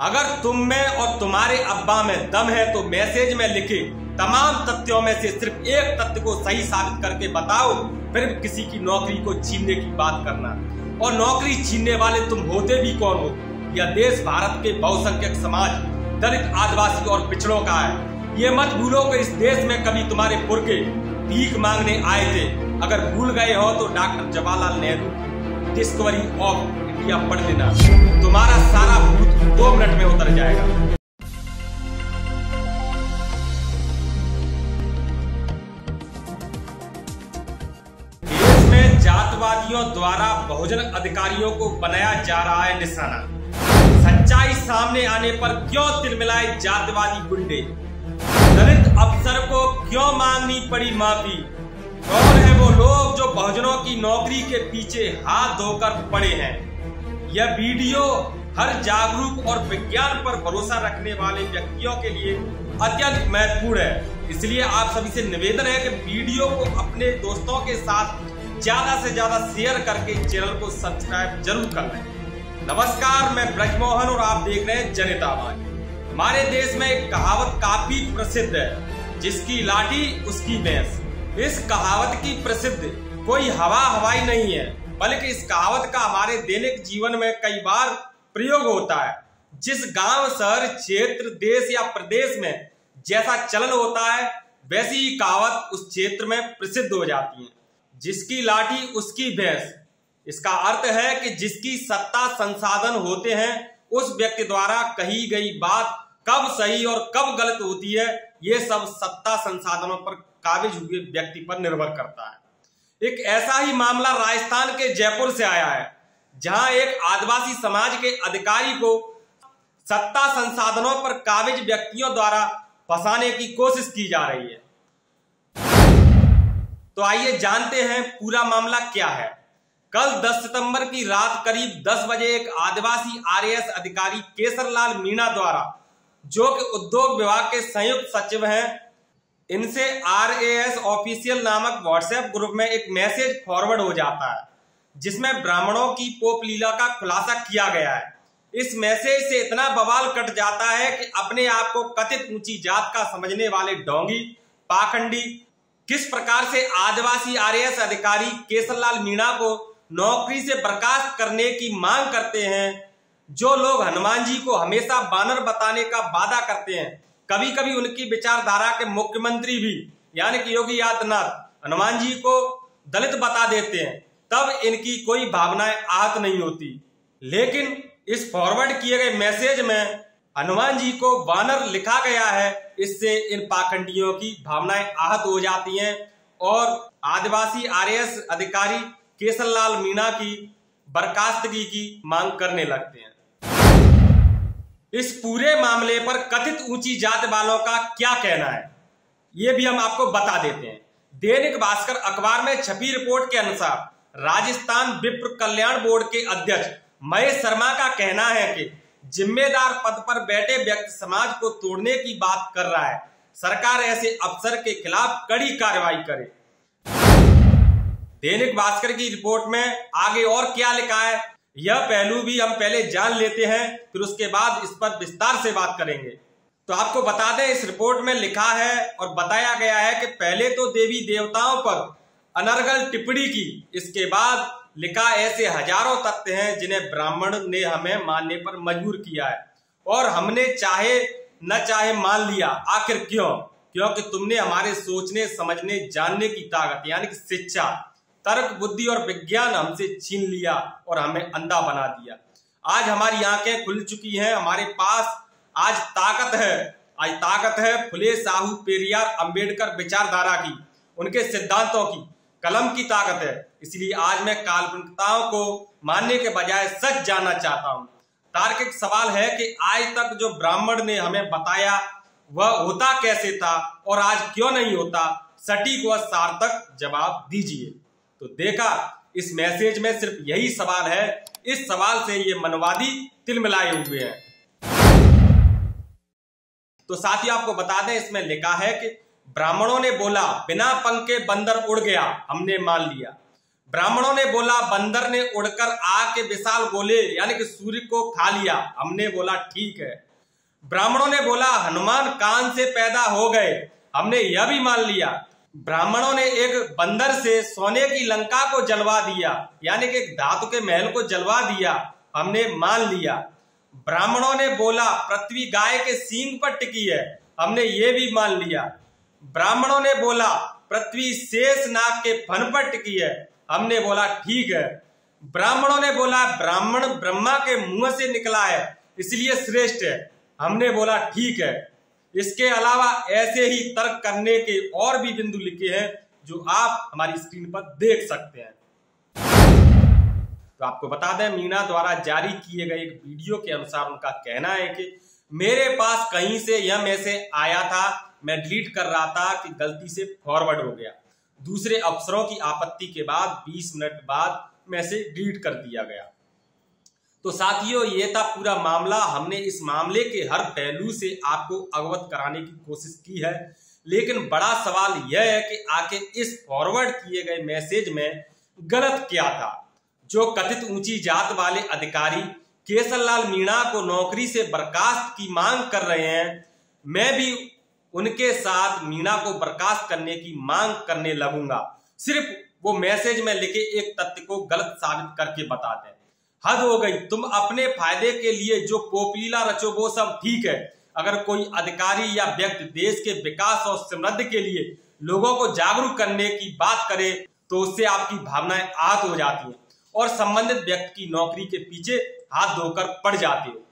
अगर तुम में और तुम्हारे अब्बा में दम है तो मैसेज में लिखे। तमाम तथ्यों में से सिर्फ़ एक तथ्य को सही साबित करके बताओ, फिर किसी की नौकरी को छीनने की बात करना। और नौकरी छीनने वाले तुम होते भी कौन हो? यह देश भारत के बहुसंख्यक समाज, दलित, आदिवासी और पिछड़ों का है। ये मत भूलो कि इस देश में कभी तुम्हारे पुरखे भीख मांगने आए थे। अगर भूल गए हो तो doctor Jawaharlal Nehru, discovery of India पढ़ लेना। तुम्हारा सारा भूत दो मिनट में उतर जाएगा। जातवादियों द्वारा बहुजन अधिकारियों को बनाया जा रहा है निशाना। सच्चाई सामने आने पर क्यों तिलमिलाए जातवादी गुंडे? दलित अफसर को क्यों मांगनी पड़ी माफ़ी? कौन है वो लोग जो बहुजनों की नौकरी के पीछे हाथ धोकर पड़े हैं? यह वीडियो हर जागरूक और विज्ञान पर भरोसा रखने वाले व्यक्तियों के लिए अत्यंत महत्वपूर्ण है। इसलिए आप सभी से निवेदन है कि वीडियो को अपने दोस्तों के साथ ज़्यादा से ज़्यादा शेयर करके चैनल को सब्सक्राइब ज़रूर कर लें। नमस्कार, मैं ब्रजमोहन और आप देख रहे हैं जनता आवाज़ हमारे देश में एक कहावत काफ़ी प्रसिद्ध है, जिसकी लाठी उसकी भैंस। इस कहावत की प्रसिद्ध कोई हवा हवाई नहीं है। बल्कि इस कहावत का हमारे दैनिक जीवन में कई बार प्रयोग होता है। जिस गाँव, शहर, क्षेत्र, देश या प्रदेश में जैसा चलन होता है, वैसी ही कहावत उस क्षेत्र में प्रसिद्ध हो जाती है। जिसकी लाठी, उसकी भैंस। इसका अर्थ है कि जिसकी सत्ता संसाधन होते हैं, उस व्यक्ति द्वारा कही गई बात कब सही और कब गलत होती है, ये सब सत्ता संसाधनों पर काबिज हुए व्यक्ति पर निर्भर करता है। एक ऐसा ही मामला राजस्थान के जयपुर से आया है, जहाँ एक आदिवासी समाज के अधिकारी को सत्ता संसाधनों पर काबिज व्यक्तियों द्वारा फंसाने की कोशिश की जा रही है। तो आइए जानते हैं पूरा मामला क्या है। कल 10 सितंबर की रात करीब 10 बजे एक आदिवासी आरएएस अधिकारी केसरलाल मीणा द्वारा, जो कि उद्योग विभाग के संयुक्त सचिव हैं इनसे आरएएस ऑफिशियल नामक व्हाट्सएप ग्रुप में एक मैसेज फॉरवर्ड हो जाता है, जिसमें ब्राह्मणों की पोप लीला का खुलासा किया गया है। इस मैसेज से इतना बवाल कट जाता है कि अपने आप को कथित ऊँची जात का समझने वाले डोंगी, पाखंडी, किस प्रकार से आदिवासी आरएएस अधिकारी केसरलाल मीणा को नौकरी से बर्खास्त करने की मांग करते हैं, जो लोग हनुमान जी को हमेशा बानर बताने का वादा करते हैं कभी कभी उनकी विचारधारा के मुख्यमंत्री भी, यानी कि योगी आदित्यनाथ, हनुमान जी को दलित बता देते हैं, तब इनकी कोई भावनाएँ आहत नहीं होती। लेकिन इस फॉरवर्ड किए गए मैसेज में हनुमान जी को बानर लिखा गया है, इससे इन पाखंडियों की भावनाएँ आहत हो जाती हैं और आदिवासी आरएएस अधिकारी केसरलाल मीणा की बर्खास्तगी की मांग करने लगते हैं। इस पूरे मामले पर कथित ऊँची जात वालों का क्या कहना है? ये भी हम आपको बता देते हैं। दैनिक भास्कर अखबार में छपी रिपोर्ट के अनुसार राजस्थान विप्र कल्याण बोर्ड के अध्यक्ष महेश शर्मा का कहना है कि जिम्मेदार पद पर बैठे व्यक्ति समाज को तोड़ने की बात कर रहा है। सरकार ऐसे अफसर के खिलाफ कड़ी कार्रवाई करे। दैनिक भास्कर की रिपोर्ट में आगे और क्या लिखा है? यह पहलू भी हम पहले जान लेते हैं, फिर उसके बाद इस पर विस्तार से बात करेंगे। तो आपको बता दें, इस रिपोर्ट में लिखा है और बताया गया है कि पहले तो देवी देवताओं पर अनर्गल टिप्पणी की, इसके बाद लिखा ऐसे हज़ारों तथ्य हैं जिन्हें ब्राह्मण ने हमें मानने पर मजबूर किया है। और हमने चाहे न चाहे मान लिया, आखिर क्यों? क्योंकि तुमने हमारे सोचने, समझने, जानने की ताकत, यानी कि शिक्षा तर्क बुद्धि और विज्ञान हमसे छीन लिया और हमें अंधा बना दिया। आज हमारी आँखें खुल चुकी हैं, हमारे पास आज ताकत है। आज ताकत है फुले साहू पेरियार अंबेडकर विचारधारा की, उनके सिद्धांतों की, कलम की ताकत है। इसलिए आज मैं काल्पनिकताओं को मानने के बजाय सच जानना चाहता हूँ। तार्किक सवाल है कि आज तक जो ब्राह्मण ने हमें बताया, वह होता कैसे था और आज क्यों नहीं होता? सटीक व सार्थक जवाब दीजिए। तो देखा, इस मैसेज में सिर्फ़ यही सवाल है, इस सवाल से ये मनवादी तिलमिलाए हुए हैं। तो साथ ही आपको बता दें, इसमें लिखा है कि ब्राह्मणों ने बोला, बिना पंख के बंदर उड़ गया, हमने मान लिया। ब्राह्मणों ने बोला, बंदर ने उड़कर आग के विशाल गोले, यानी कि सूर्य को खा लिया, हमने बोला, ठीक है। ब्राह्मणों ने बोला, हनुमान कान से पैदा हो गए, हमने यह भी मान लिया। ब्राह्मणों ने एक बंदर से सोने की लंका को जलवा दिया, यानी कि एक धातु के महल को जलवा दिया, हमने मान लिया। ब्राह्मणों ने बोला, पृथ्वी गाय के सींग पर टिकी है, हमने ये भी मान लिया। ब्राह्मणों ने बोला, पृथ्वी शेष नाग के फन पर टिकी है, हमने बोला, ठीक है। ब्राह्मणों ने बोला, ब्राह्मण ब्रह्मा के मुँह से निकला है, इसलिए श्रेष्ठ है। हमने बोला, ठीक है। इसके अलावा ऐसे ही तर्क करने के और भी बिंदु लिखे हैं, जो आप हमारी स्क्रीन पर देख सकते हैं। तो आपको बता दें, मीना द्वारा जारी किए गए एक वीडियो के अनुसार उनका कहना है कि, मेरे पास कहीं से यह मैसेज आया था, मैं डिलीट कर रहा था कि गलती से फॉरवर्ड हो गया। दूसरे अफसरों की आपत्ति के बाद 20 मिनट बाद मैसेज डिलीट कर दिया गया। तो साथियों, ये था पूरा मामला। हमने इस मामले के हर पहलू से आपको अवगत कराने की कोशिश की है। लेकिन बड़ा सवाल यह है कि आखिर इस फॉरवर्ड किए गए मैसेज में गलत क्या था? जो कथित ऊँची जात वाले अधिकारी केसरलाल मीणा को नौकरी से बर्खास्त की मांग कर रहे हैं, मैं भी उनके साथ मीणा को बर्खास्त करने की मांग करने लगूँगा। सिर्फ़ वो मैसेज में लिखे एक तथ्य को गलत साबित करके बता दें हद हो गई। तुम अपने फ़ायदे के लिए जो पोपलीला रचो, वो सब ठीक है। अगर कोई अधिकारी या व्यक्ति देश के विकास और समृद्धि के लिए लोगों को जागरूक करने की बात करे तो उससे आपकी भावनाएँ आहत हो जाती हैं और संबंधित व्यक्ति की नौकरी के पीछे हाथ धोकर पड़ जाते हो।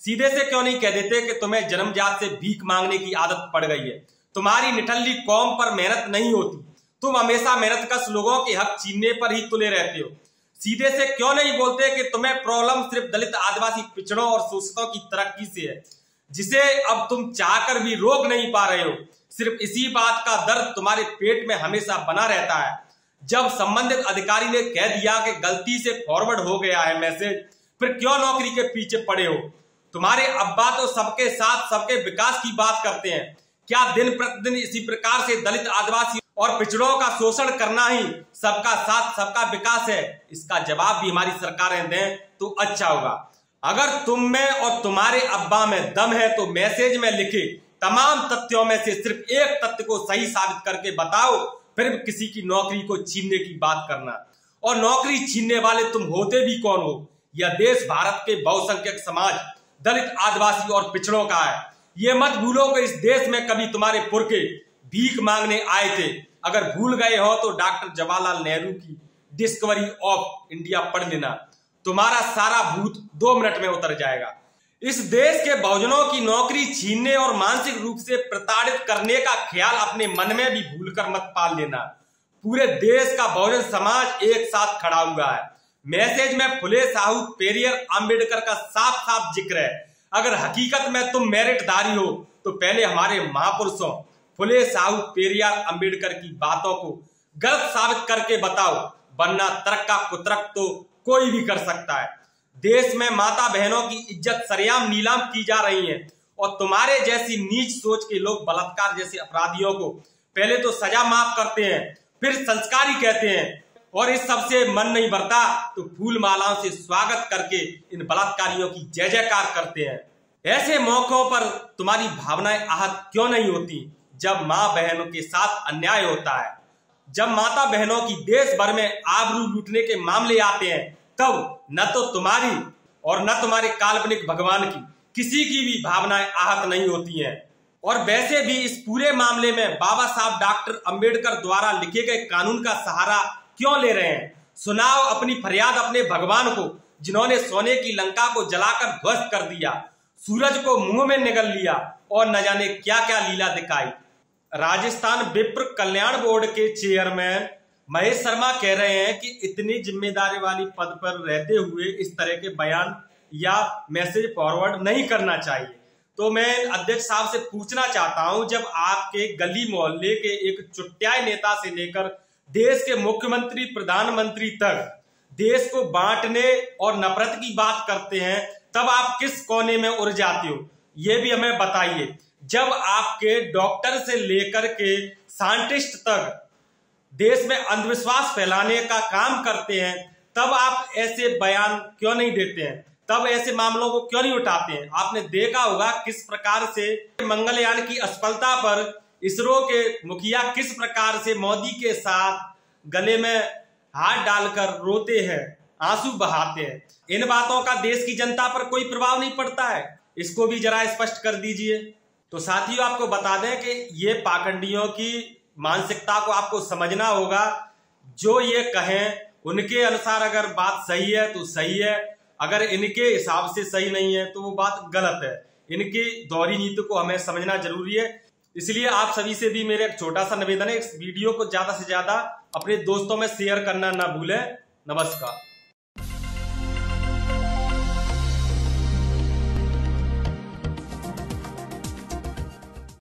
सीधे से क्यों नहीं कह देते कि तुम्हें जन्मजात से भीख मांगने की आदत पड़ गई है? तुम्हारी निठल्ली कौम पर मेहनत नहीं होती। तुम हमेशा मेहनत कस लोगों के हक छीनने पर ही तुले रहते हो। सीधे से क्यों नहीं बोलते कि तुम्हें प्रॉब्लम सिर्फ़ दलित आदिवासी पिछड़ों और शोषितों की तरक्की से है, जिसे अब तुम चाहकर भी रोक नहीं पा रहे हो? सिर्फ़ इसी बात का दर्द तुम्हारे पेट में हमेशा बना रहता है। जब संबंधित अधिकारी ने कह दिया कि गलती से फॉरवर्ड हो गया है मैसेज फिर क्यों नौकरी के पीछे पड़े हो? तुम्हारे अब्बा तो सबके साथ, सबके विकास की बात करते हैं। क्या दिन प्रतिदिन इसी प्रकार से दलित आदिवासी और पिछड़ों का शोषण करना ही सबका साथ, सबका विकास है। इसका जवाब भी हमारी सरकारें दें तो अच्छा होगा। अगर तुम में और तुम्हारे अब्बा में दम है तो मैसेज में लिखे तमाम तथ्यों में से सिर्फ़ एक तथ्य को सही साबित करके बताओ, फिर किसी की नौकरी को छीनने की बात करना। और नौकरी छीनने वाले तुम होते भी कौन हो? यह देश भारत के बहुसंख्यक समाज, दलित, आदिवासी और पिछड़ों का है। ये मत भूलो कि इस देश में कभी तुम्हारे पुरखे भीख मांगने आए थे। अगर भूल गए हो तो डॉक्टर जवाहरलाल नेहरू की डिस्कवरी ऑफ़ इंडिया पढ़ लेना। तुम्हारा सारा भूत दो मिनट में उतर जाएगा। इस देश के बहुजनों की नौकरी छीनने और मानसिक रूप से प्रताड़ित करने का ख्याल अपने मन में भी भूलकर मत पाल लेना। पूरे देश का बहुजन समाज एक साथ खड़ा हुआ है। मैसेज में फुले साहू पेरियर अंबेडकर का साफ़ साफ़ ज़िक्र है। अगर हकीकत में तुम मेरिटधारी हो तो पहले हमारे महापुरुषों फुले साहू पेरियार अंबेडकर की बातों को गलत साबित करके बताओ वरना तर्क का कुतरक तो कोई भी कर सकता है। देश में माता बहनों की इज़्ज़त सरेआम नीलाम की जा रही है और तुम्हारे जैसी नीच सोच के लोग बलात्कार जैसे अपराधियों को पहले तो सजा माफ़ करते हैं, फिर संस्कारी कहते हैं और इस सबसे मन नहीं भरता तो फूल मालाओं से स्वागत करके इन बलात्कारियों की जय जयकार करते हैं। ऐसे मौकों पर तुम्हारी भावनाएँ आहत क्यों नहीं होती? जब माँ बहनों के साथ अन्याय होता है, जब माता बहनों की देश भर में आबरू लूटने के मामले आते हैं, तब न तो तुम्हारी और न तुम्हारे काल्पनिक भगवान की किसी की भी भावनाएँ आहत नहीं होती हैं। और वैसे भी इस पूरे मामले में बाबा साहब डॉक्टर अंबेडकर द्वारा लिखे गए कानून का सहारा क्यों ले रहे हैं? सुनाओ अपनी फरियाद अपने भगवान को, जिन्होंने सोने की लंका को जलाकर ध्वस्त कर दिया, सूरज को मुँह में निगल लिया और न जाने क्या क्या लीला दिखाई। राजस्थान विप्र कल्याण बोर्ड के चेयरमैन महेश शर्मा कह रहे हैं कि इतनी ज़िम्मेदारी वाली पद पर रहते हुए इस तरह के बयान या मैसेज फॉरवर्ड नहीं करना चाहिए। तो मैं अध्यक्ष साहब से पूछना चाहता हूँ, जब आपके गली मोहल्ले के एक चुट्याय नेता से लेकर देश के मुख्यमंत्री, प्रधानमंत्री तक देश को बांटने और नफरत की बात करते हैं, तब आप किस कोने में उड़ जाते हो? ये भी हमें बताइए। जब आपके डॉक्टर से लेकर के साइंटिस्ट तक देश में अंधविश्वास फैलाने का काम करते हैं, तब आप ऐसे बयान क्यों नहीं देते हैं? तब ऐसे मामलों को क्यों नहीं उठाते हैं? आपने देखा होगा किस प्रकार से मंगलयान की असफलता पर इसरो के मुखिया किस प्रकार से मोदी के साथ गले में हाथ डालकर रोते हैं, आँसू बहाते हैं। इन बातों का देश की जनता पर कोई प्रभाव नहीं पड़ता है। इसको भी जरा स्पष्ट कर दीजिए। तो साथियों, आपको बता दें कि ये पाखंडियों की मानसिकता को आपको समझना होगा। जो ये कहें, उनके अनुसार अगर बात सही है तो सही है। अगर इनके हिसाब से सही नहीं है तो वो बात गलत है। इनकी दौरी नीति को हमें समझना ज़रूरी है। इसलिए आप सभी से भी मेरे एक छोटा सा निवेदन है, इस वीडियो को ज़्यादा से ज़्यादा अपने दोस्तों में शेयर करना ना भूलें। नमस्कार।